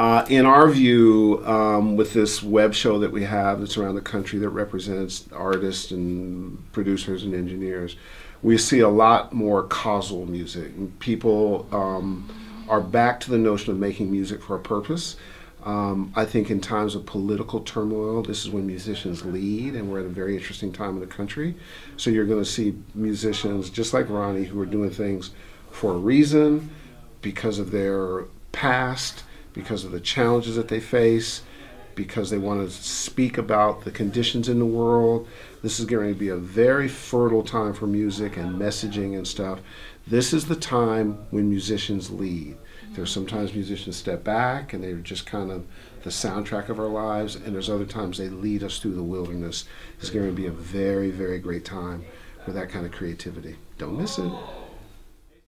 Uh, in our view, um, with this web show that we have that's around the country that represents artists and producers and engineers, we see a lot more causal music. People um, are back to the notion of making music for a purpose. Um, I think in times of political turmoil, this is when musicians lead, and we're at a very interesting time in the country. So you're going to see musicians just like Ronny who are doing things for a reason, because of their past, because of the challenges that they face, because they want to speak about the conditions in the world. This is going to be a very fertile time for music and messaging and stuff. This is the time when musicians lead. There's sometimes musicians step back and they're just kind of the soundtrack of our lives, and there's other times they lead us through the wilderness. It's going to be a very, very great time for that kind of creativity. Don't miss it.